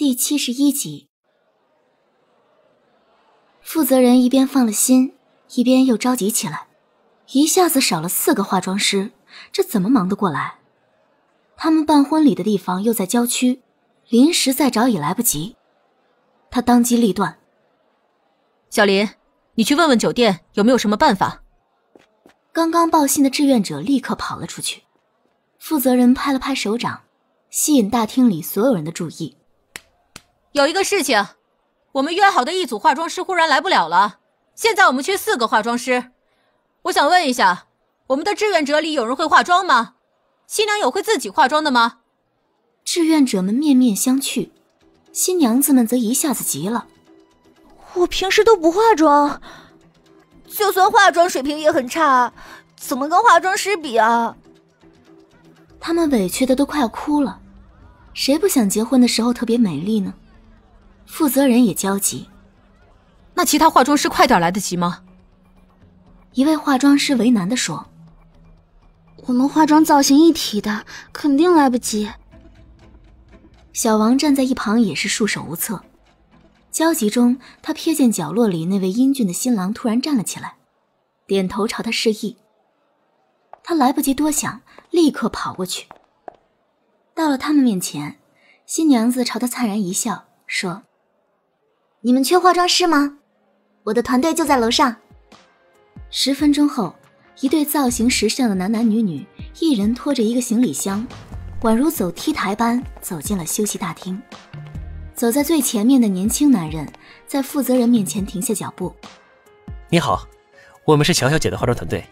第七十一集，负责人一边放了心，一边又着急起来，一下子少了四个化妆师，这怎么忙得过来？他们办婚礼的地方又在郊区，临时再找也来不及。他当机立断：“小林，你去问问酒店有没有什么办法。”刚刚报信的志愿者立刻跑了出去。负责人拍了拍手掌，吸引大厅里所有人的注意。有一个事情，我们约好的一组化妆师忽然来不了了。现在我们缺四个化妆师，我想问一下，我们的志愿者里有人会化妆吗？新娘有会自己化妆的吗？志愿者们面面相觑，新娘子们则一下子急了：“我平时都不化妆，就算化妆水平也很差，怎么跟化妆师比啊？”他们委屈的都快要哭了，谁不想结婚的时候特别美丽呢？负责人也焦急。那其他化妆师快点来得及吗？一位化妆师为难的说：“我们化妆造型一体的，肯定来不及。”小王站在一旁也是束手无策。焦急中，他瞥见角落里那位英俊的新郎突然站了起来，点头朝他示意。他来不及多想，立刻跑过去。到了他们面前，新娘子朝他灿然一笑，说。你们缺化妆师吗？我的团队就在楼上。十分钟后，一对造型时尚的男男女女，一人拖着一个行李箱，宛如走 T 台般走进了休息大厅。走在最前面的年轻男人，在负责人面前停下脚步。你好，我们是乔小姐的化妆团队，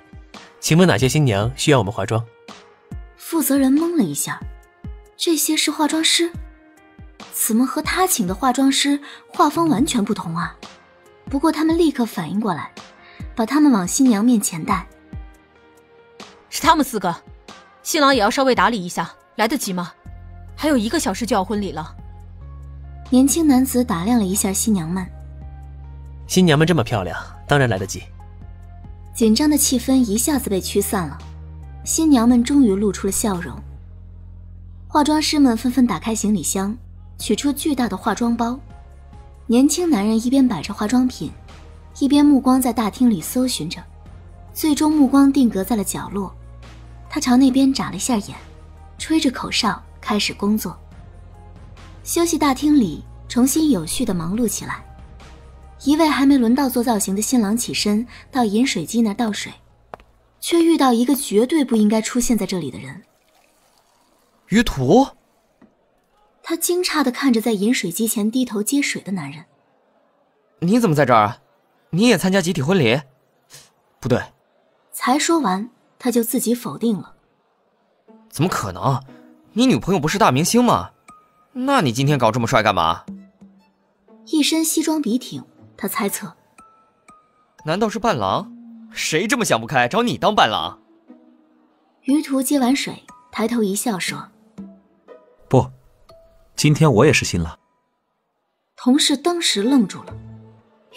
请问哪些新娘需要我们化妆？负责人懵了一下，这些是化妆师。怎么和他请的化妆师画风完全不同啊？不过他们立刻反应过来，把他们往新娘面前带。是他们四个，新郎也要稍微打理一下，来得及吗？还有一个小时就要婚礼了。年轻男子打量了一下新娘们，新娘们这么漂亮，当然来得及。紧张的气氛一下子被驱散了，新娘们终于露出了笑容。化妆师们纷纷打开行李箱。取出巨大的化妆包，年轻男人一边摆着化妆品，一边目光在大厅里搜寻着，最终目光定格在了角落。他朝那边眨了一下眼，吹着口哨开始工作。休息大厅里重新有序的忙碌起来。一位还没轮到做造型的新郎起身到饮水机那倒水，却遇到一个绝对不应该出现在这里的人——于途。他惊诧的看着在饮水机前低头接水的男人。你怎么在这儿啊？你也参加集体婚礼？不对。才说完，他就自己否定了。怎么可能？你女朋友不是大明星吗？那你今天搞这么帅干嘛？一身西装笔挺，他猜测。难道是伴郎？谁这么想不开找你当伴郎？于途接完水，抬头一笑说：“不。”今天我也是新了。同事当时愣住了。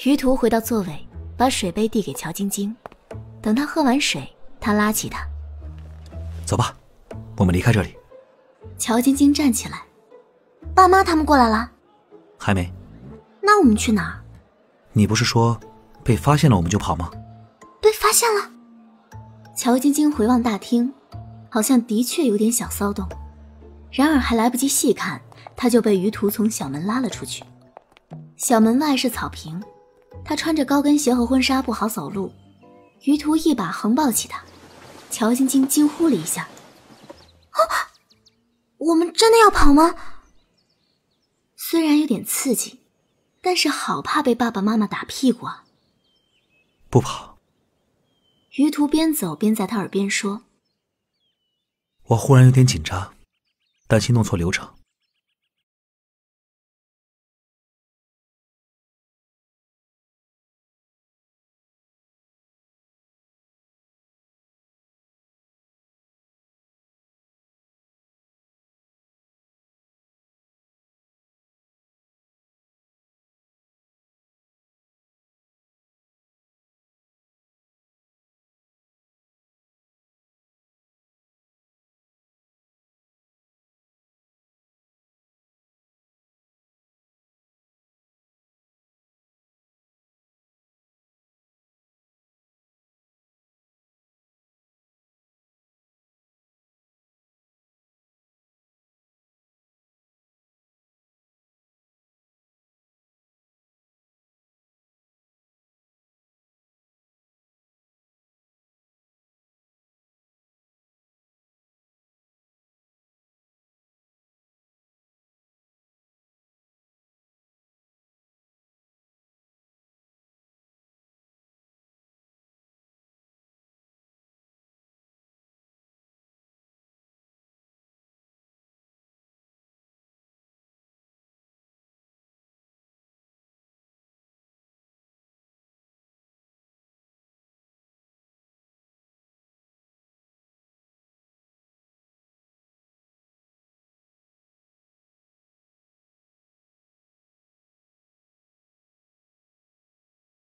于途回到座位，把水杯递给乔晶晶。等他喝完水，他拉起他：“走吧，我们离开这里。”乔晶晶站起来：“爸妈他们过来了？还没。那我们去哪儿？你不是说被发现了我们就跑吗？被发现了。乔晶晶回望大厅，好像的确有点小骚动。然而还来不及细看。他就被于途从小门拉了出去。小门外是草坪，他穿着高跟鞋和婚纱不好走路。于途一把横抱起他，乔晶晶惊呼了一下：“啊，我们真的要跑吗？”虽然有点刺激，但是好怕被爸爸妈妈打屁股啊！不跑。于途边走边在他耳边说：“我忽然有点紧张，担心弄错流程。”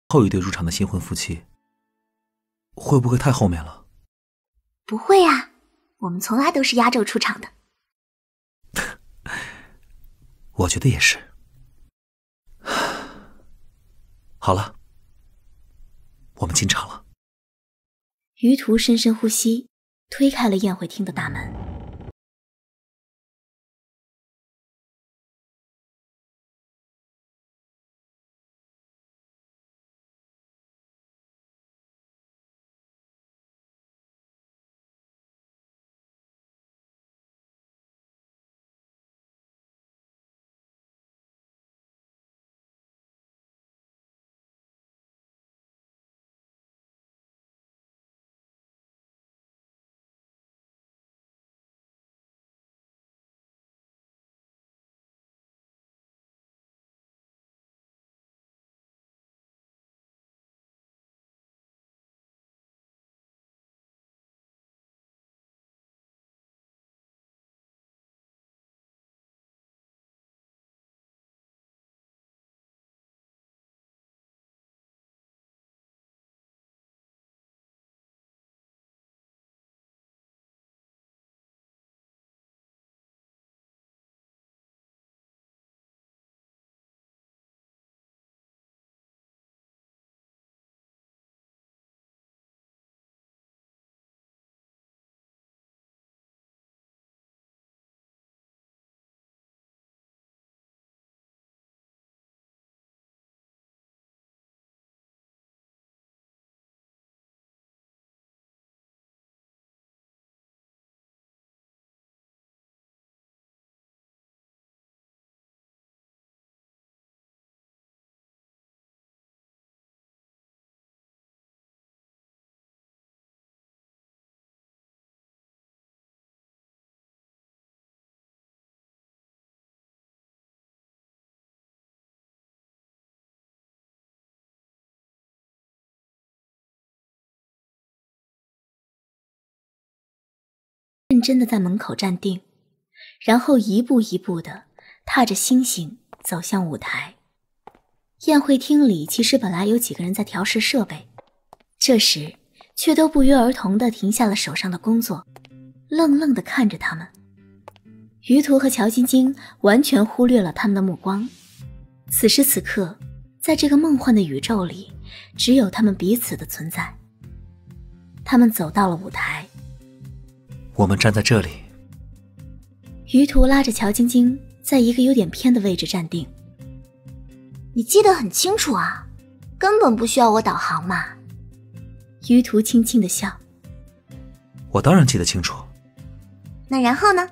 后一对入场的新婚夫妻，会不会太后面了？不会啊，我们从来都是压轴出场的。我觉得也是。好了，我们进场了。于途深深呼吸，推开了宴会厅的大门。真的在门口站定，然后一步一步的踏着星星走向舞台。宴会厅里其实本来有几个人在调试设备，这时却都不约而同的停下了手上的工作，愣愣的看着他们。于途和乔晶晶完全忽略了他们的目光。此时此刻，在这个梦幻的宇宙里，只有他们彼此的存在。他们走到了舞台。我们站在这里。于途拉着乔晶晶，在一个有点偏的位置站定。你记得很清楚啊，根本不需要我导航嘛。于途轻轻的笑。我当然记得清楚。那然后呢？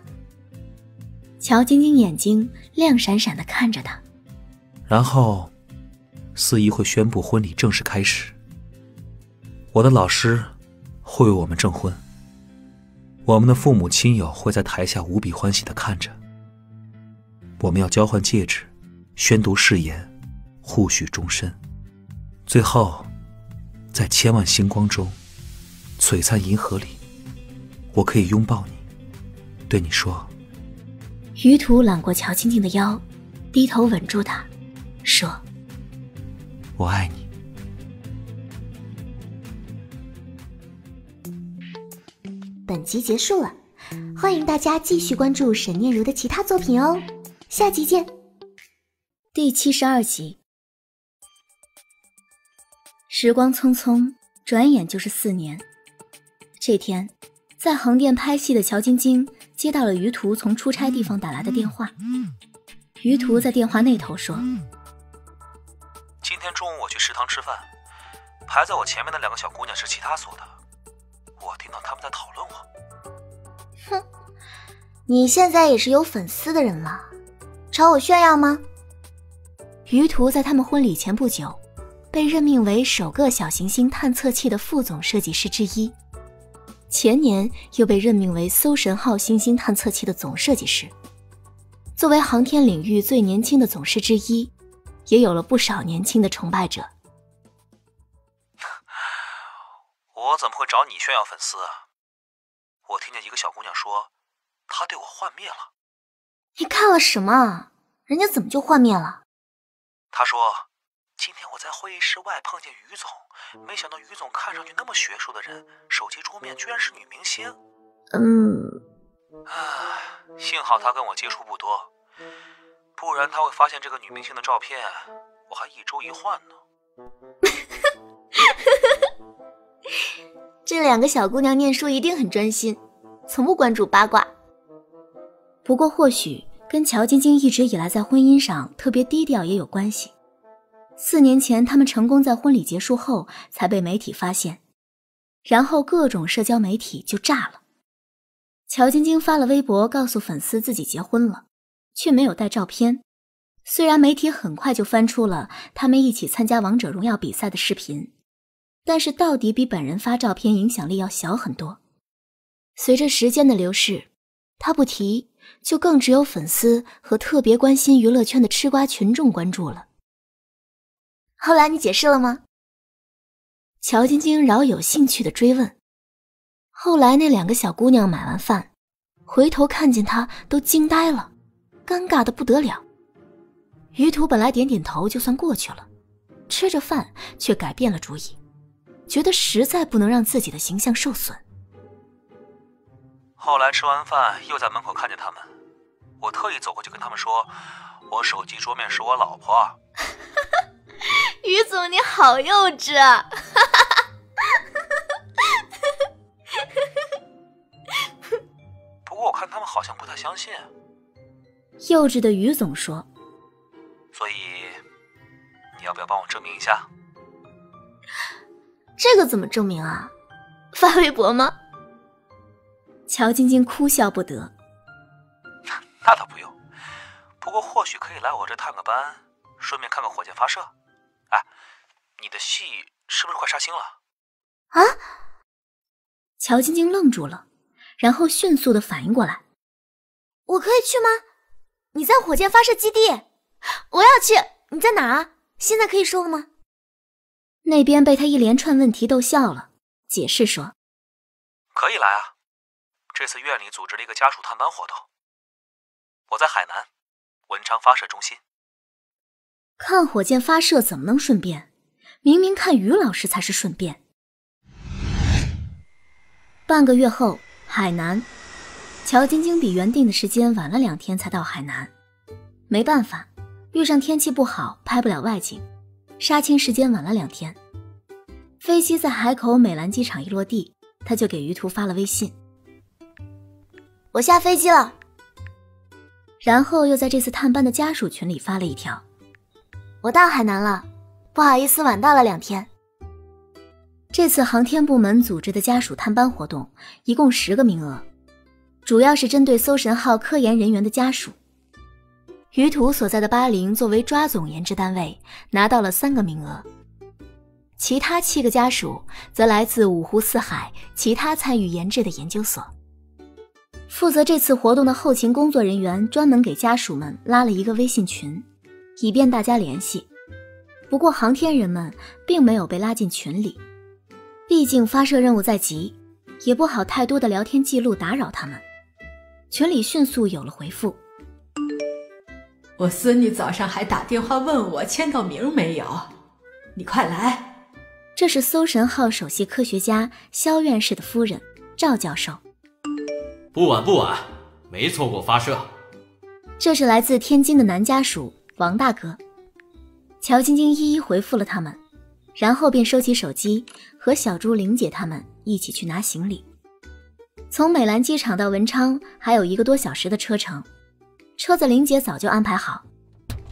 乔晶晶眼睛亮闪闪的看着他。然后，司仪会宣布婚礼正式开始。我的老师会为我们证婚。我们的父母亲友会在台下无比欢喜的看着。我们要交换戒指，宣读誓言，互许终身。最后，在千万星光中，璀璨银河里，我可以拥抱你，对你说。于途揽过乔晶晶的腰，低头吻住她，说：“我爱你。”本集结束了，欢迎大家继续关注沈念如的其他作品哦，下集见。第七十二集。时光匆匆，转眼就是四年。这天，在横店拍戏的乔晶晶接到了于途从出差地方打来的电话。于途在电话那头说：“今天中午我去食堂吃饭，排在我前面的两个小姑娘是其他所的。”我听到他们在讨论我。哼，你现在也是有粉丝的人了，找我炫耀吗？于途在他们婚礼前不久，被任命为首个小行星探测器的副总设计师之一，前年又被任命为搜神号行星探测器的总设计师。作为航天领域最年轻的总师之一，也有了不少年轻的崇拜者。我怎么会找你炫耀粉丝啊？我听见一个小姑娘说，她对我幻灭了。你看了什么？人家怎么就幻灭了？她说，今天我在会议室外碰见于总，没想到于总看上去那么学术的人，手机桌面居然是女明星。嗯，唉，幸好他跟我接触不多，不然他会发现这个女明星的照片，我还一周一换呢。这两个小姑娘念书一定很专心，从不关注八卦。不过，或许跟乔晶晶一直以来在婚姻上特别低调也有关系。四年前，他们成功在婚礼结束后才被媒体发现，然后各种社交媒体就炸了。乔晶晶发了微博告诉粉丝自己结婚了，却没有带照片。虽然媒体很快就翻出了他们一起参加王者荣耀比赛的视频，但是到底比本人发照片影响力要小很多。随着时间的流逝，他不提，就更只有粉丝和特别关心娱乐圈的吃瓜群众关注了。后来你解释了吗？乔晶晶饶有兴趣的追问。后来那两个小姑娘买完饭，回头看见他都惊呆了，尴尬的不得了。于途本来点点头就算过去了，吃着饭却改变了主意，觉得实在不能让自己的形象受损。后来吃完饭又在门口看见他们，我特意走过去跟他们说：“我手机桌面是我老婆。”于总你好幼稚啊！不过我看他们好像不太相信。幼稚的于总说。所以，你要不要帮我证明一下？这个怎么证明啊？发微博吗？乔晶晶哭笑不得。那倒不用，不过或许可以来我这探个班，顺便看看火箭发射。哎，你的戏是不是快杀青了？啊！乔晶晶愣住了，然后迅速的反应过来：“我可以去吗？你在火箭发射基地。”我要去，你在哪儿？现在可以说了吗？那边被他一连串问题逗笑了，解释说：“可以来啊，这次院里组织了一个家属探班活动，我在海南文昌发射中心看火箭发射，怎么能顺便？明明看于老师才是顺便。”半个月后，海南，乔晶晶比原定的时间晚了两天才到海南，没办法。遇上天气不好，拍不了外景，杀青时间晚了两天。飞机在海口美兰机场一落地，他就给于途发了微信：“我下飞机了。”然后又在这次探班的家属群里发了一条：“我到海南了，不好意思晚到了两天。”这次航天部门组织的家属探班活动一共十个名额，主要是针对搜神号科研人员的家属。于途所在的巴陵作为抓总研制单位，拿到了三个名额，其他七个家属则来自五湖四海其他参与研制的研究所。负责这次活动的后勤工作人员专门给家属们拉了一个微信群，以便大家联系。不过航天人们并没有被拉进群里，毕竟发射任务在即，也不好太多的聊天记录打扰他们。群里迅速有了回复。我孙女早上还打电话问我签到名没有，你快来。这是搜神号首席科学家肖院士的夫人赵教授。不晚不晚，没错过发射。这是来自天津的男家属王大哥。乔晶晶一一回复了他们，然后便收起手机，和小朱、玲姐他们一起去拿行李。从美兰机场到文昌还有一个多小时的车程。车子林姐早就安排好，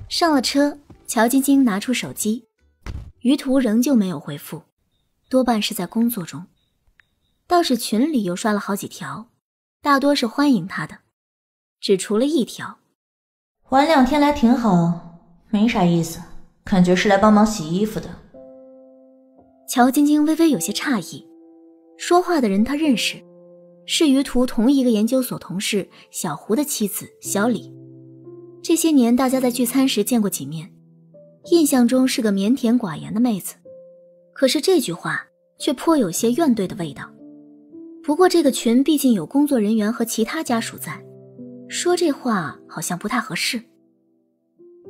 上了车，乔晶晶拿出手机，于途仍旧没有回复，多半是在工作中。倒是群里又刷了好几条，大多是欢迎他的，只除了一条，晚两天来挺好，没啥意思，感觉是来帮忙洗衣服的。乔晶晶微微有些诧异，说话的人她认识。是于途同一个研究所同事小胡的妻子小李，这些年大家在聚餐时见过几面，印象中是个腼腆寡言的妹子，可是这句话却颇有些怨怼的味道。不过这个群毕竟有工作人员和其他家属在，说这话好像不太合适。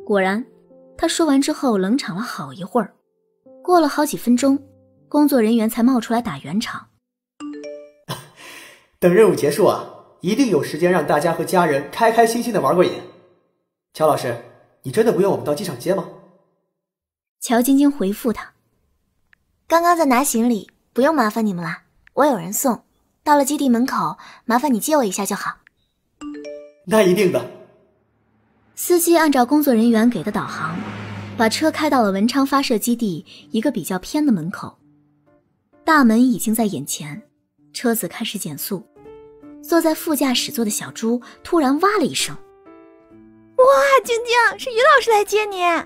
果然，他说完之后冷场了好一会儿，过了好几分钟，工作人员才冒出来打圆场。等任务结束啊，一定有时间让大家和家人开开心心的玩过瘾。乔老师，你真的不用我们到机场接吗？乔晶晶回复他：“刚刚在拿行李，不用麻烦你们了，我有人送。到了基地门口，麻烦你接我一下就好。”那一定的。司机按照工作人员给的导航，把车开到了文昌发射基地一个比较偏的门口。大门已经在眼前，车子开始减速。坐在副驾驶座的小猪突然哇了一声：“哇，晶晶，是于老师来接你！哎。”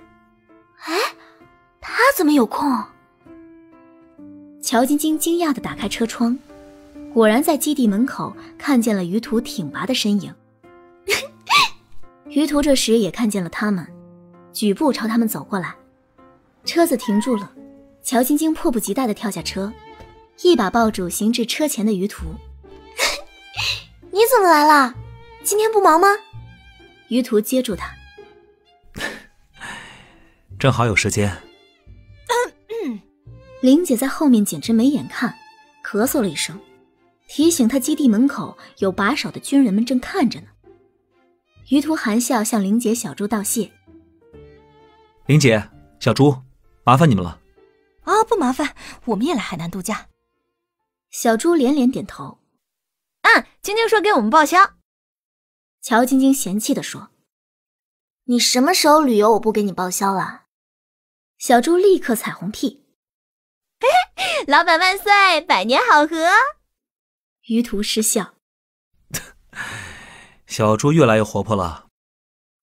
他怎么有空？乔晶晶惊讶的打开车窗，果然在基地门口看见了于途挺拔的身影。于途这时也看见了他们，举步朝他们走过来。车子停住了，乔晶晶迫不及待的跳下车，一把抱住行至车前的于途。你怎么来了？今天不忙吗？于途接住他，正好有时间。玲姐在后面简直没眼看，咳嗽了一声，提醒她基地门口有把守的军人们正看着呢。于途含笑向玲姐、小猪道谢：“玲姐、小猪，麻烦你们了。”“啊，不麻烦，我们也来海南度假。”小猪连连点头。“啊，晶晶说给我们报销。”乔晶晶嫌弃的说：“你什么时候旅游我不给你报销了？”小猪立刻彩虹屁。老板万岁，百年好合。于途失笑。小猪越来越活泼了。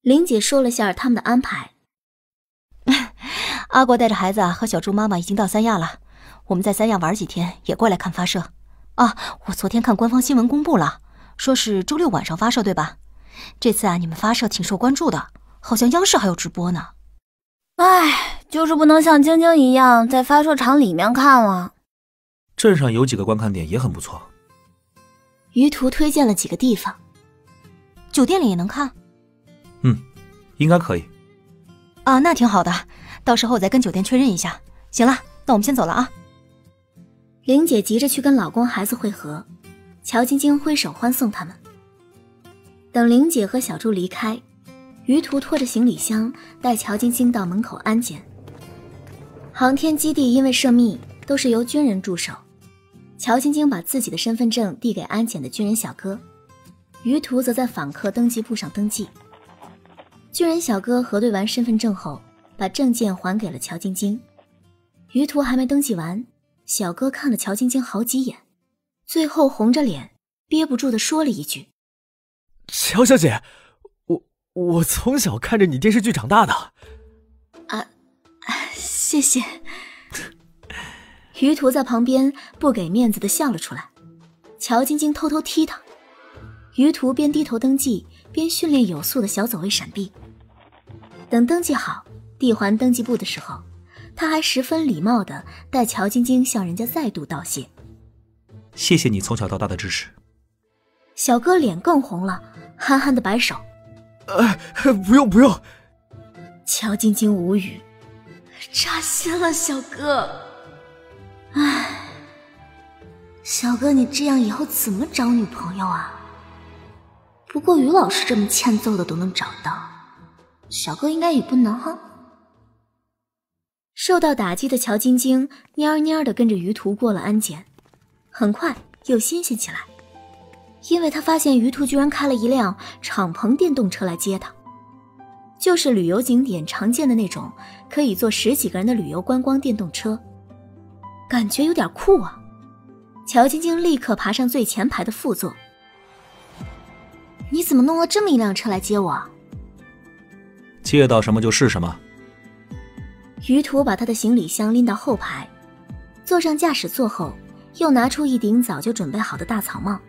林姐说了下他们的安排。阿国带着孩子和小猪妈妈已经到三亚了，我们在三亚玩几天，也过来看发射。啊，我昨天看官方新闻公布了，说是周六晚上发射，对吧？这次啊，你们发射挺受关注的，好像央视还有直播呢。唉，就是不能像晶晶一样在发射场里面看了。镇上有几个观看点也很不错。于途推荐了几个地方，酒店里也能看。嗯，应该可以。啊，那挺好的，到时候我再跟酒店确认一下。行了，那我们先走了啊。玲姐急着去跟老公孩子会合，乔晶晶挥手欢送他们。等玲姐和小猪离开。于途拖着行李箱带乔晶晶到门口安检。航天基地因为涉密，都是由军人驻守。乔晶晶把自己的身份证递给安检的军人小哥，于途则在访客登记簿上登记。军人小哥核对完身份证后，把证件还给了乔晶晶。于途还没登记完，小哥看了乔晶晶好几眼，最后红着脸，憋不住的说了一句：“乔小姐。”我我从小看着你电视剧长大的，啊，谢谢。于途在旁边不给面子的笑了出来，乔晶晶偷偷踢他，于途边低头登记边训练有素的小走位闪避。等登记好递还登记簿的时候，他还十分礼貌的带乔晶晶向人家再度道谢，谢谢你从小到大的支持。小哥脸更红了，憨憨的摆手。呃，不用不用。乔晶晶无语，扎心了，小哥。唉，小哥，你这样以后怎么找女朋友啊？不过于老师这么欠揍的都能找到，小哥应该也不能哈。受到打击的乔晶晶蔫蔫的跟着于途过了安检，很快又新鲜起来。因为他发现于途居然开了一辆敞篷电动车来接他，就是旅游景点常见的那种可以坐十几个人的旅游观光电动车，感觉有点酷啊！乔晶晶立刻爬上最前排的副座。你怎么弄了这么一辆车来接我？借到什么就是什么。于途把他的行李箱拎到后排，坐上驾驶座后，又拿出一顶早就准备好的大草帽。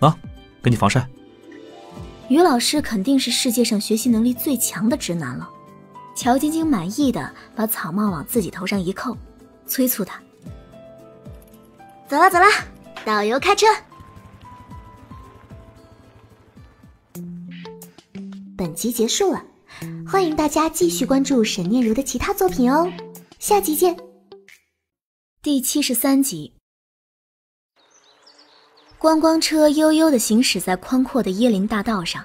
啊，给你防晒。于老师肯定是世界上学习能力最强的直男了。乔晶晶满意的把草帽往自己头上一扣，催促他：“走了走了，导游开车。”本集结束了，欢迎大家继续关注沈念如的其他作品哦，下集见。第七十三集，观光车悠悠的行驶在宽阔的椰林大道上，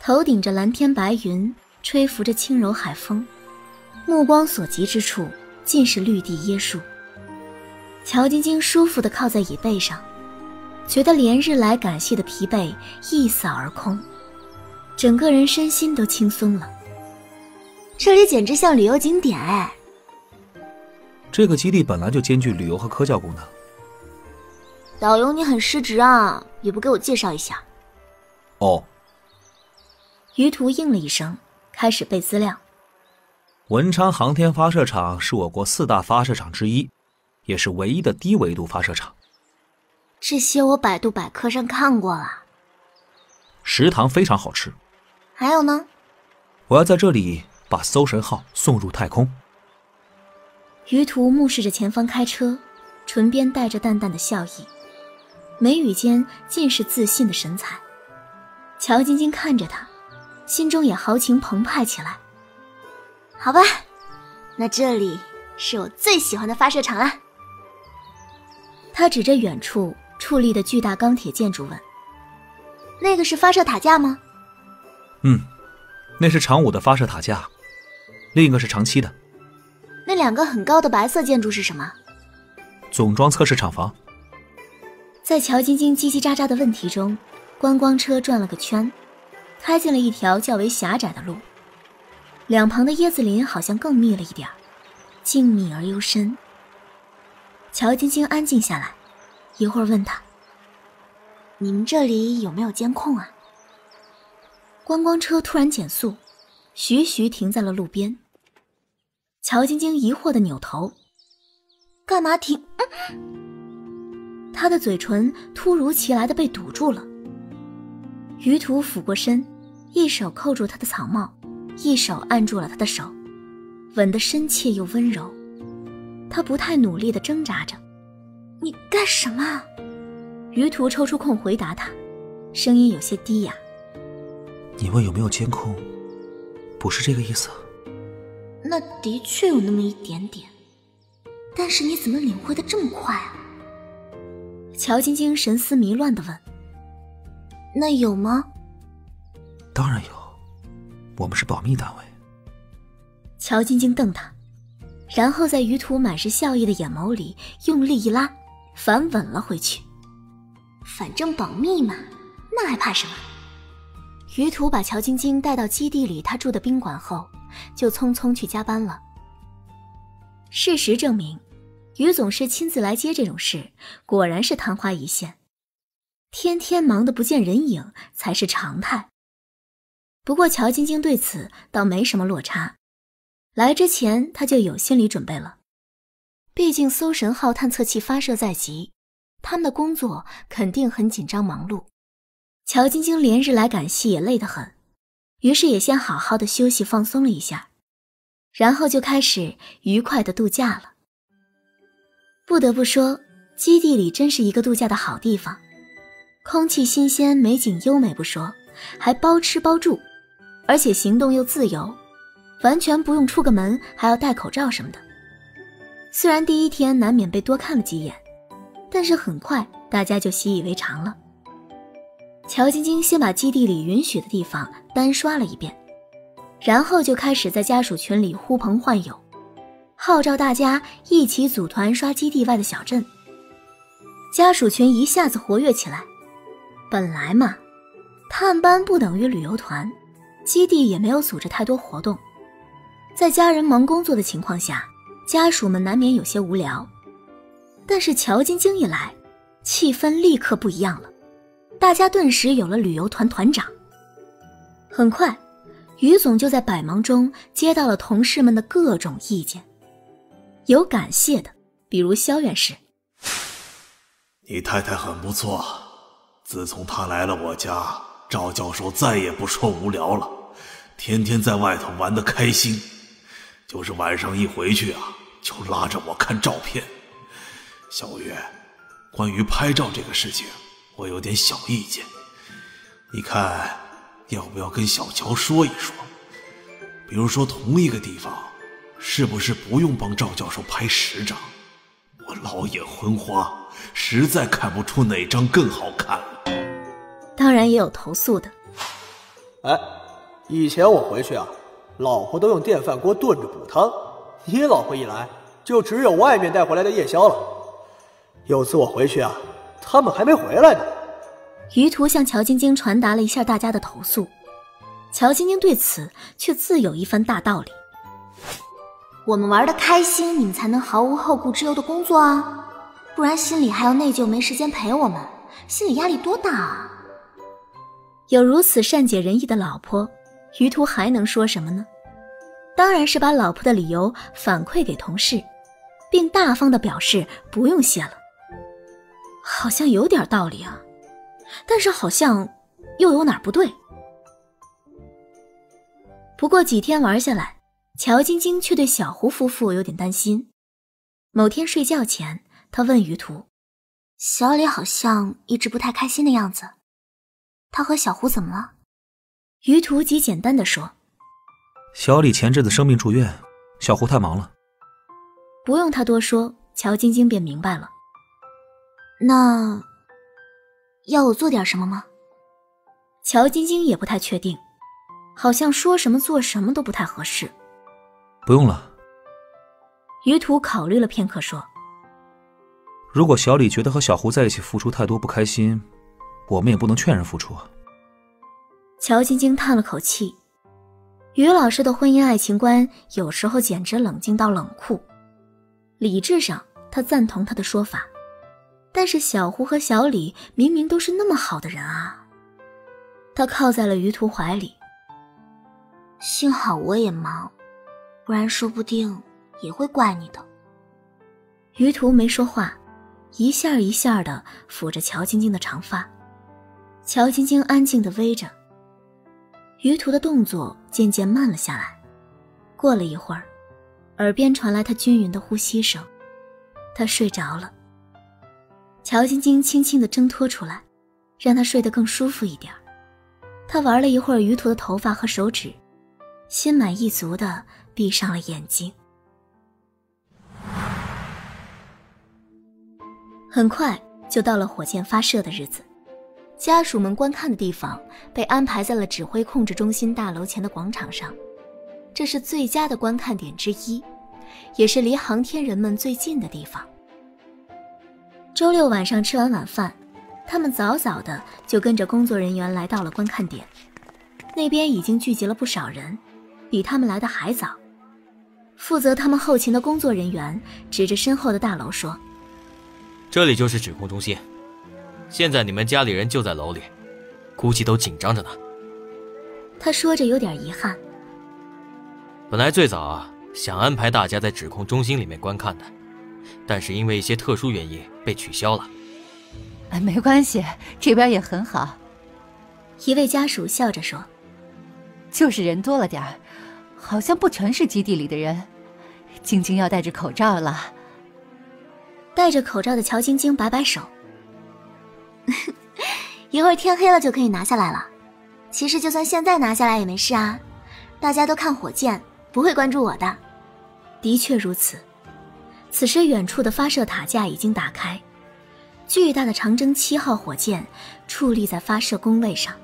头顶着蓝天白云，吹拂着轻柔海风，目光所及之处尽是绿地椰树。乔晶晶舒服的靠在椅背上，觉得连日来赶戏的疲惫一扫而空，整个人身心都轻松了。这里简直像旅游景点哎！这个基地本来就兼具旅游和科教功能。导游，你很失职啊，也不给我介绍一下。哦。于途应了一声，开始背资料。文昌航天发射场是我国四大发射场之一，也是唯一的低维度发射场。这些我百度百科上看过了。食堂非常好吃。还有呢？我要在这里把搜神号送入太空。于途目视着前方开车，唇边带着淡淡的笑意，眉宇间尽是自信的神采。乔晶晶看着他，心中也豪情澎湃起来。好吧，那这里是我最喜欢的发射场了。他指着远处矗立的巨大钢铁建筑问：“那个是发射塔架吗？”“嗯，那是长武的发射塔架，另一个是长期的。”那两个很高的白色建筑是什么？总装测试厂房。在乔晶晶叽叽喳喳的问题中，观光车转了个圈，开进了一条较为狭窄的路。两旁的椰子林好像更密了一点静谧而幽深。乔晶晶安静下来，一会儿问他：“你们这里有没有监控啊？”观光车突然减速，徐徐停在了路边。乔晶晶疑惑的扭头，干嘛停？他的嘴唇突如其来的被堵住了。于途俯过身，一手扣住他的草帽，一手按住了他的手，吻得深切又温柔。他不太努力的挣扎着：“你干什么？”于途抽出空回答他，声音有些低哑：“你问有没有监控，不是这个意思。”那的确有那么一点点，但是你怎么领会的这么快啊？乔晶晶神思迷乱的问：“那有吗？”“当然有，我们是保密单位。”乔晶晶瞪他，然后在于途满是笑意的眼眸里用力一拉，反吻了回去。反正保密嘛，那还怕什么？于途把乔晶晶带到基地里他住的宾馆后。就匆匆去加班了。事实证明，于总是亲自来接这种事，果然是昙花一现。天天忙得不见人影才是常态。不过乔晶晶对此倒没什么落差，来之前她就有心理准备了。毕竟搜神号探测器发射在即，他们的工作肯定很紧张忙碌。乔晶晶连日来赶戏也累得很。于是也先好好的休息放松了一下，然后就开始愉快的度假了。不得不说，基地里真是一个度假的好地方，空气新鲜，美景优美不说，还包吃包住，而且行动又自由，完全不用出个门还要戴口罩什么的。虽然第一天难免被多看了几眼，但是很快大家就习以为常了。乔晶晶先把基地里允许的地方单刷了一遍，然后就开始在家属群里呼朋唤友，号召大家一起组团刷基地外的小镇。家属群一下子活跃起来。本来嘛，探班不等于旅游团，基地也没有组织太多活动，在家人忙工作的情况下，家属们难免有些无聊。但是乔晶晶一来，气氛立刻不一样了。大家顿时有了旅游团团长。很快，于总就在百忙中接到了同事们的各种意见，有感谢的，比如肖院士：“你太太很不错，自从她来了我家，赵教授再也不说无聊了，天天在外头玩的开心，就是晚上一回去啊，就拉着我看照片。小月，关于拍照这个事情。”我有点小意见，你看要不要跟小乔说一说？比如说同一个地方，是不是不用帮赵教授拍十张？我老眼昏花，实在看不出哪张更好看。当然也有投诉的。哎，以前我回去啊，老婆都用电饭锅炖着补汤，你老婆一来，就只有外面带回来的夜宵了。有次我回去啊，他们还没回来呢。于途向乔晶晶传达了一下大家的投诉，乔晶晶对此却自有一番大道理。我们玩的开心，你们才能毫无后顾之忧的工作啊，不然心里还要内疚，没时间陪我们，心理压力多大啊！有如此善解人意的老婆，于途还能说什么呢？当然是把老婆的理由反馈给同事，并大方的表示不用谢了。好像有点道理啊。但是好像又有哪儿不对。不过几天玩下来，乔晶晶却对小胡夫妇有点担心。某天睡觉前，她问于途：“小李好像一直不太开心的样子，他和小胡怎么了？”于途极简单的说：“小李前阵子生病住院，小胡太忙了。”不用他多说，乔晶晶便明白了。那。要我做点什么吗？乔晶晶也不太确定，好像说什么做什么都不太合适。不用了。于途考虑了片刻，说：“如果小李觉得和小胡在一起付出太多不开心，我们也不能劝人付出啊。”乔晶晶叹了口气，于老师的婚姻爱情观有时候简直冷静到冷酷。理智上，他赞同他的说法。但是小胡和小李明明都是那么好的人啊！他靠在了于途怀里。幸好我也忙，不然说不定也会怪你的。于途没说话，一下一下的抚着乔晶晶的长发。乔晶晶安静的偎着。于途的动作渐渐慢了下来。过了一会儿，耳边传来他均匀的呼吸声，他睡着了。乔晶晶轻轻地挣脱出来，让他睡得更舒服一点。他玩了一会儿于途的头发和手指，心满意足地闭上了眼睛。很快就到了火箭发射的日子，家属们观看的地方被安排在了指挥控制中心大楼前的广场上，这是最佳的观看点之一，也是离航天人们最近的地方。周六晚上吃完晚饭，他们早早的就跟着工作人员来到了观看点。那边已经聚集了不少人，比他们来的还早。负责他们后勤的工作人员指着身后的大楼说：“这里就是指控中心，现在你们家里人就在楼里，估计都紧张着呢。”他说着有点遗憾。本来最早啊想安排大家在指控中心里面观看的。但是因为一些特殊原因被取消了。哎，没关系，这边也很好。一位家属笑着说：“就是人多了点儿，好像不全是基地里的人。晶晶要戴着口罩了。”戴着口罩的乔晶晶摆摆手：“ 一会儿天黑了就可以拿下来了。其实就算现在拿下来也没事啊，大家都看火箭，不会关注我的。”的确如此。此时，远处的发射塔架已经打开，巨大的长征七号火箭矗立在发射工位上，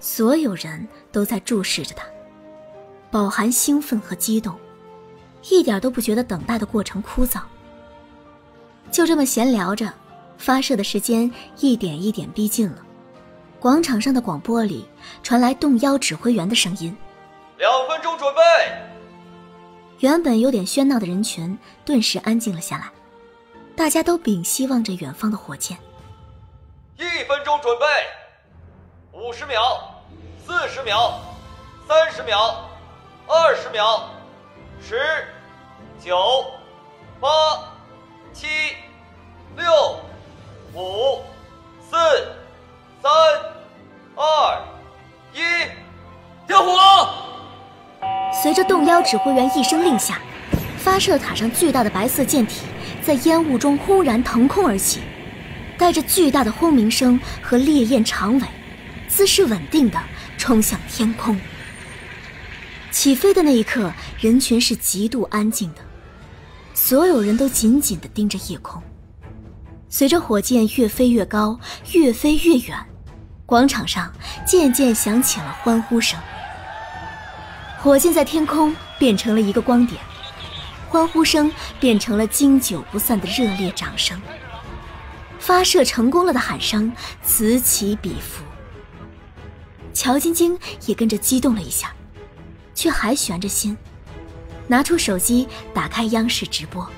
所有人都在注视着它，饱含兴奋和激动，一点都不觉得等待的过程枯燥。就这么闲聊着，发射的时间一点一点逼近了。广场上的广播里传来动幺指挥员的声音：“两分钟准备。”原本有点喧闹的人群顿时安静了下来，大家都屏息望着远方的火箭。一分钟准备，五十秒，四十秒，三十秒，二十秒，十、九、八、七、六、五、四、三、二、一，点火！随着洞幺指挥员一声令下，发射塔上巨大的白色舰体在烟雾中轰然腾空而起，带着巨大的轰鸣声和烈焰长尾，姿势稳定的冲向天空。起飞的那一刻，人群是极度安静的，所有人都紧紧地盯着夜空。随着火箭越飞越高，越飞越远，广场上渐渐响起了欢呼声。火箭在天空变成了一个光点，欢呼声变成了经久不散的热烈掌声。发射成功了的喊声此起彼伏。乔晶晶也跟着激动了一下，却还悬着心，拿出手机打开央视直播。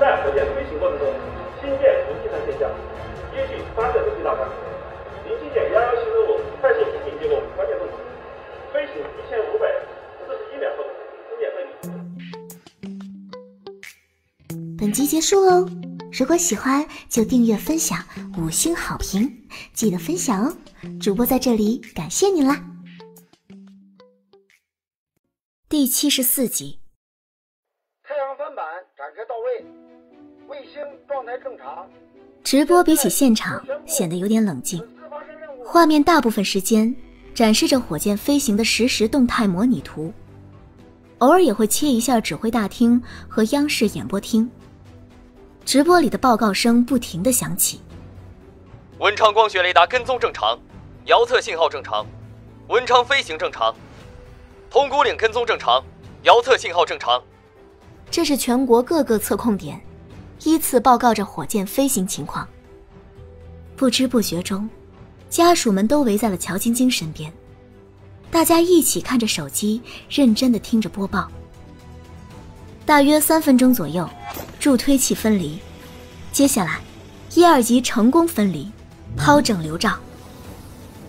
在火箭本集结束喽，如果喜欢就订阅分享五星好评，记得分享哦。主播在这里感谢你啦！第七十四集，太阳帆板展开到位，卫星状态正常。直播比起现场显得有点冷静，画面大部分时间展示着火箭飞行的实时动态模拟图，偶尔也会切一下指挥大厅和央视演播厅。直播里的报告声不停的响起。文昌光学雷达跟踪正常。遥测信号正常，文昌飞行正常，铜鼓岭跟踪正常，遥测信号正常。这是全国各个测控点依次报告着火箭飞行情况。不知不觉中，家属们都围在了乔晶晶身边，大家一起看着手机，认真的听着播报。大约三分钟左右，助推器分离，接下来，一二级成功分离，抛整流罩。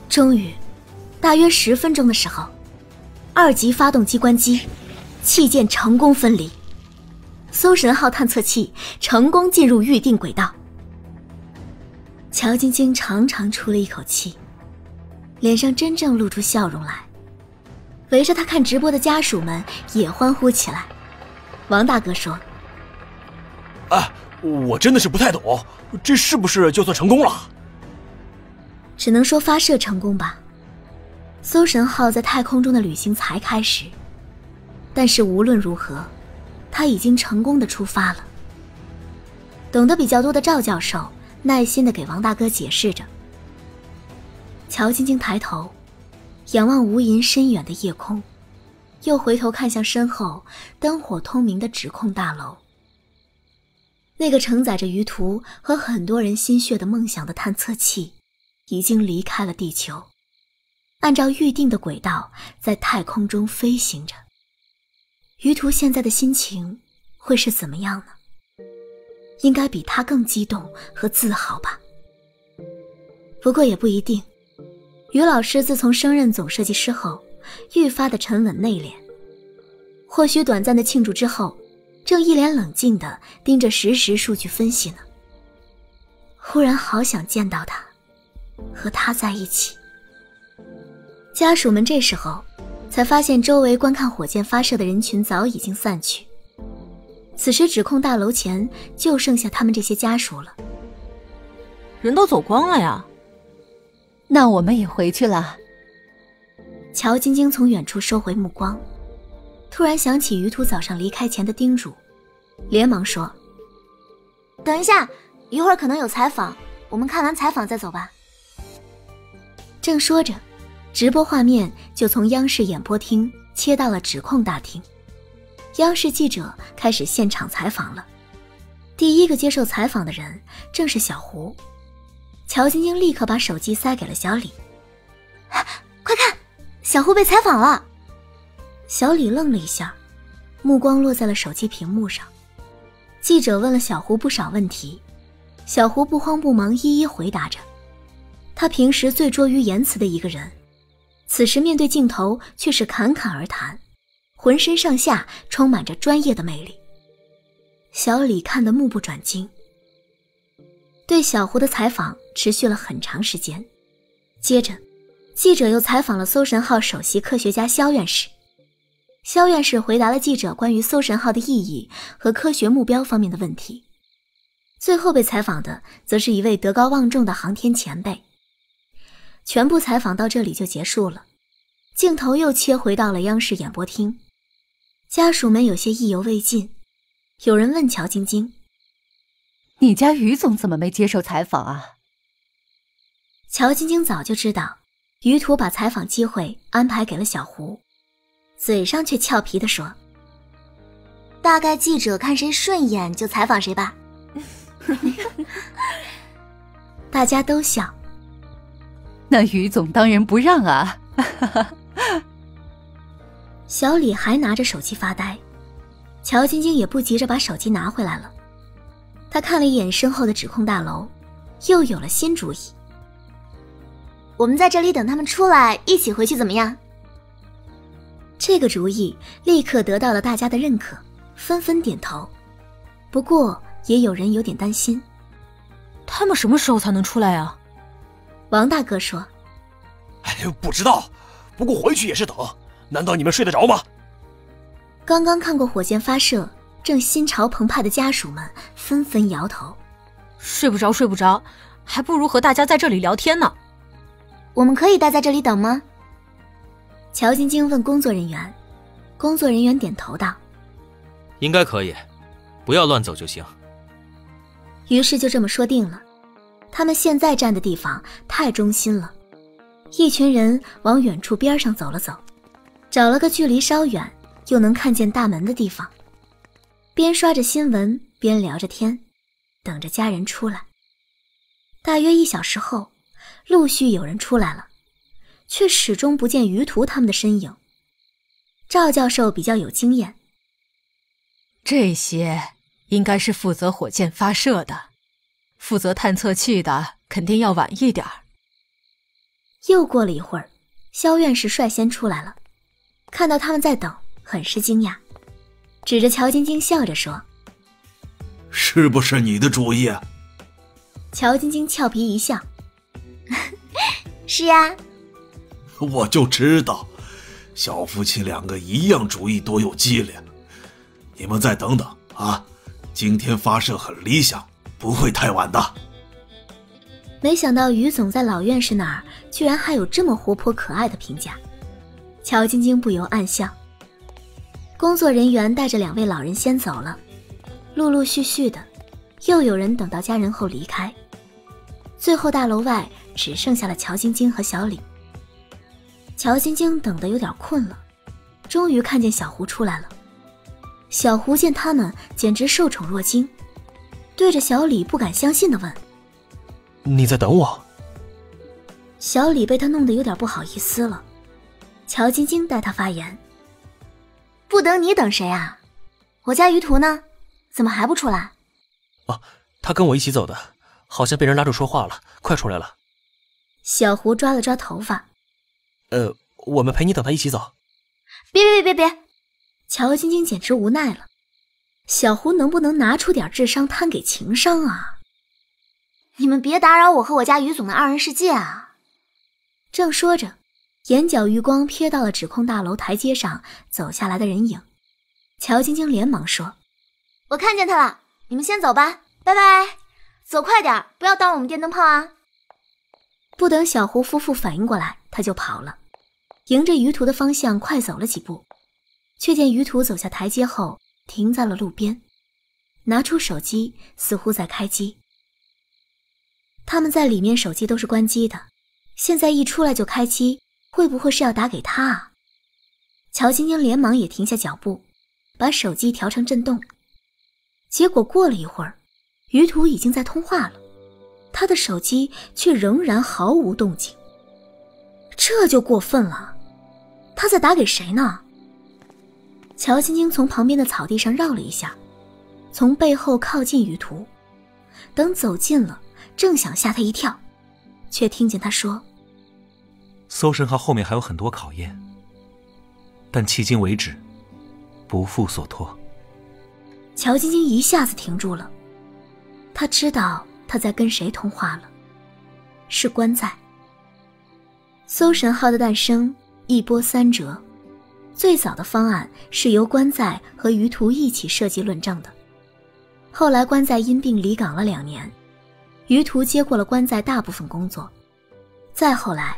终于，大约十分钟的时候，二级发动机关机，器件成功分离，搜神号探测器成功进入预定轨道。乔晶晶长长出了一口气，脸上真正露出笑容来。围着他看直播的家属们也欢呼起来。王大哥说：“啊，我真的是不太懂，这是不是就算成功了？”只能说发射成功吧。搜神号在太空中的旅行才开始，但是无论如何，它已经成功的出发了。懂得比较多的赵教授耐心的给王大哥解释着。乔晶晶抬头，仰望无垠深远的夜空，又回头看向身后灯火通明的指控大楼。那个承载着于途和很多人心血的梦想的探测器。已经离开了地球，按照预定的轨道在太空中飞行着。于途现在的心情会是怎么样呢？应该比他更激动和自豪吧。不过也不一定。于老师自从升任总设计师后，愈发的沉稳内敛。或许短暂的庆祝之后，正一脸冷静的盯着实时数据分析呢。忽然好想见到他。和他在一起。家属们这时候才发现，周围观看火箭发射的人群早已经散去。此时，指控大楼前就剩下他们这些家属了。人都走光了呀？那我们也回去了。乔晶晶从远处收回目光，突然想起于途早上离开前的叮嘱，连忙说：“等一下，一会儿可能有采访，我们看完采访再走吧。”正说着，直播画面就从央视演播厅切到了指控大厅。央视记者开始现场采访了。第一个接受采访的人正是小胡。乔晶晶立刻把手机塞给了小李：“快看，小胡被采访了。”小李愣了一下，目光落在了手机屏幕上。记者问了小胡不少问题，小胡不慌不忙一一回答着。他平时最拙于言辞的一个人，此时面对镜头却是侃侃而谈，浑身上下充满着专业的魅力。小李看得目不转睛。对小胡的采访持续了很长时间，接着，记者又采访了搜神号首席科学家肖院士。肖院士回答了记者关于搜神号的意义和科学目标方面的问题。最后被采访的，则是一位德高望重的航天前辈。全部采访到这里就结束了，镜头又切回到了央视演播厅，家属们有些意犹未尽。有人问乔晶晶：“你家于总怎么没接受采访啊？”乔晶晶早就知道，于途把采访机会安排给了小胡，嘴上却俏皮地说：“大概记者看谁顺眼就采访谁吧。”大家都笑。那于总当仁不让啊！小李还拿着手机发呆，乔晶晶也不急着把手机拿回来了。他看了一眼身后的指控大楼，又有了新主意。我们在这里等他们出来，一起回去怎么样？这个主意立刻得到了大家的认可，纷纷点头。不过也有人有点担心，他们什么时候才能出来啊？王大哥说：“哎，不知道，不过回去也是等。难道你们睡得着吗？”刚刚看过火箭发射，正心潮澎湃的家属们纷纷摇头：“睡不着，睡不着，还不如和大家在这里聊天呢。”我们可以待在这里等吗？乔晶晶问工作人员，工作人员点头道：“应该可以，不要乱走就行。”于是就这么说定了。他们现在站的地方太中心了，一群人往远处边上走了走，找了个距离稍远又能看见大门的地方，边刷着新闻边聊着天，等着家人出来。大约一小时后。陆续有人出来了，却始终不见于途他们的身影。赵教授比较有经验，这些应该是负责火箭发射的，负责探测器的肯定要晚一点儿。又过了一会儿，肖院士率先出来了，看到他们在等，很是惊讶，指着乔晶晶笑着说：“是不是你的主意？”乔晶晶俏皮一笑。是呀，我就知道，小夫妻两个一样主意多有机灵。你们再等等啊，今天发射很理想，不会太晚的。没想到于总在老院士那儿居然还有这么活泼可爱的评价，乔晶晶不由暗笑。工作人员带着两位老人先走了，陆陆续续的，又有人等到家人后离开。最后，大楼外只剩下了乔晶晶和小李。乔晶晶等得有点困了，终于看见小胡出来了。小胡见他们，简直受宠若惊，对着小李不敢相信的问：“你在等我？”小李被他弄得有点不好意思了。乔晶晶代他发言：“不等你等谁啊？我家于途呢？怎么还不出来？”“哦，他跟我一起走的。”好像被人拉住说话了，快出来了！小胡抓了抓头发，呃，我们陪你等他一起走。别别别别别！乔晶晶简直无奈了，小胡能不能拿出点智商摊给情商啊？你们别打扰我和我家于总的二人世界啊！正说着，眼角余光瞥到了指控大楼台阶上走下来的人影，乔晶晶连忙说：“我看见他了，你们先走吧，拜拜。”走快点，不要当我们电灯泡啊！不等小胡夫妇反应过来，他就跑了，迎着于途的方向快走了几步，却见于途走下台阶后停在了路边，拿出手机，似乎在开机。他们在里面手机都是关机的，现在一出来就开机，会不会是要打给他啊？乔晶晶连忙也停下脚步，把手机调成震动，结果过了一会儿。于途已经在通话了，他的手机却仍然毫无动静。这就过分了，他在打给谁呢？乔晶晶从旁边的草地上绕了一下，从背后靠近于途，等走近了，正想吓他一跳，却听见他说：“搜神号后面还有很多考验，但迄今为止，不负所托。”乔晶晶一下子停住了。他知道他在跟谁通话了，是关在。搜神号的诞生一波三折，最早的方案是由关在和于途一起设计论证的，后来关在因病离岗了两年，于途接过了关在大部分工作，再后来，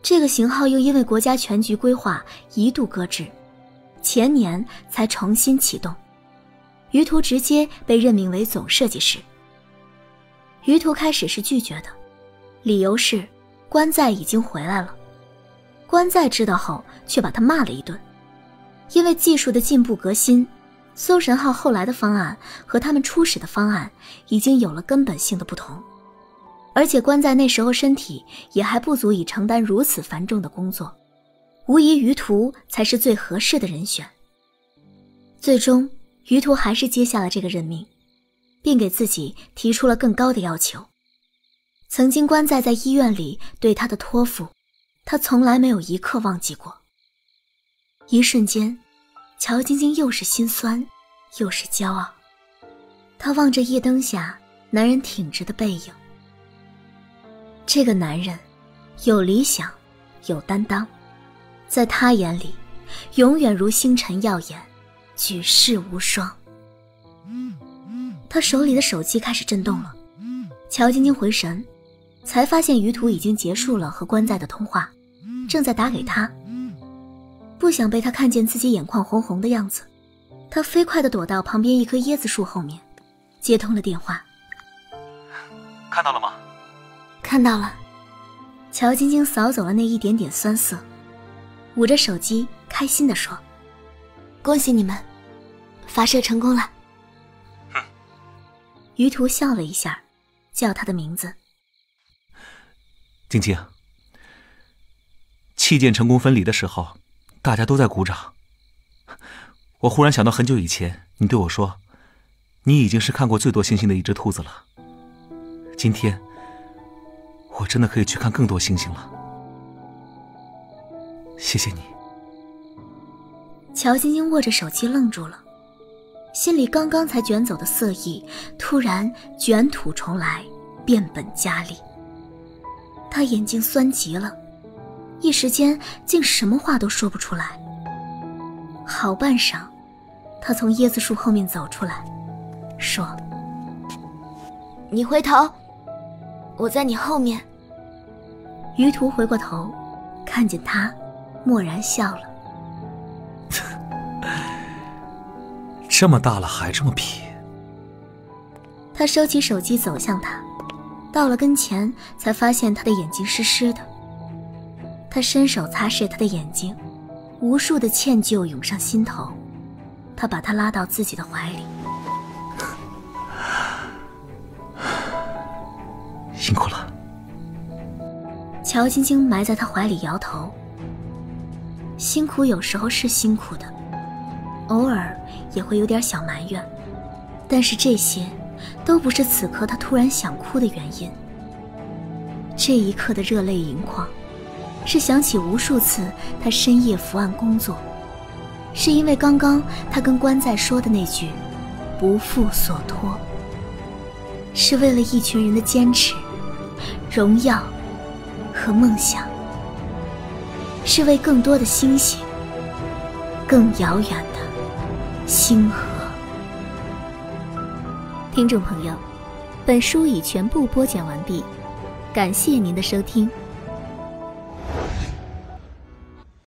这个型号又因为国家全局规划一度搁置，前年才重新启动。于途直接被任命为总设计师。于途开始是拒绝的，理由是关在已经回来了。关在知道后，却把他骂了一顿，因为技术的进步革新，搜神号后来的方案和他们初始的方案已经有了根本性的不同，而且关在那时候身体也还不足以承担如此繁重的工作，无疑于途才是最合适的人选。最终。于途还是接下了这个任命，并给自己提出了更高的要求。曾经关在在医院里对他的托付，他从来没有一刻忘记过。一瞬间，乔晶晶又是心酸，又是骄傲。她望着夜灯下男人挺直的背影。这个男人，有理想，有担当，在他眼里，永远如星辰耀眼。举世无双。他手里的手机开始震动了，乔晶晶回神，才发现于途已经结束了和关在的通话，正在打给他。不想被他看见自己眼眶红红的样子，他飞快地躲到旁边一棵椰子树后面，接通了电话。看到了吗？看到了。乔晶晶扫走了那一点点酸涩，捂着手机，开心地说。恭喜你们，发射成功了。哼。于途笑了一下，叫他的名字。晶晶，器件成功分离的时候，大家都在鼓掌。我忽然想到很久以前，你对我说，你已经是看过最多星星的一只兔子了。今天，我真的可以去看更多星星了。谢谢你。乔晶晶握着手机愣住了，心里刚刚才卷走的色意突然卷土重来，变本加厉。他眼睛酸极了，一时间竟什么话都说不出来。好半晌，他从椰子树后面走出来，说：“你回头，我在你后面。”于途回过头，看见他，默然笑了。这么大了还这么皮。他收起手机走向他，到了跟前才发现他的眼睛湿湿的。他伸手擦拭他的眼睛，无数的歉疚涌上心头。他把他拉到自己的怀里，辛苦了。乔晶晶埋在他怀里摇头。辛苦有时候是辛苦的，偶尔。也会有点小埋怨，但是这些都不是此刻他突然想哭的原因。这一刻的热泪盈眶，是想起无数次他深夜伏案工作，是因为刚刚他跟关在说的那句“不负所托”，是为了一群人的坚持、荣耀和梦想，是为更多的星星、更遥远。星河，听众朋友，本书已全部播讲完毕，感谢您的收听。